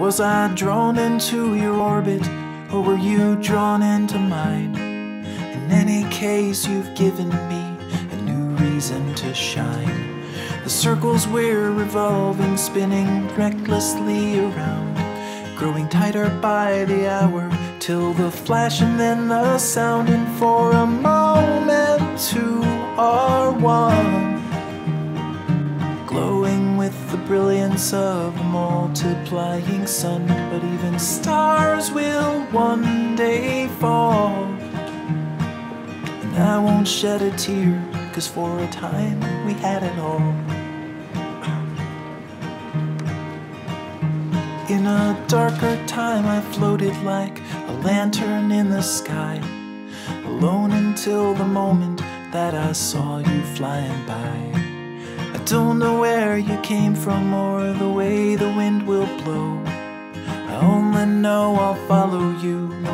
Was I drawn into your orbit, or were you drawn into mine? In any case, you've given me a new reason to shine. The circles we're revolving, spinning recklessly around, growing tighter by the hour, till the flash and then the sound, and for a moment two are one glowing with the brilliance of a multiplying sun. But even stars will one day fall. And I won't shed a tear, cause for a time we had it all. In a darker time, I floated like a lantern in the sky, alone until the moment that I saw you flying by. I don't know where you came from or the way the wind know I'll follow you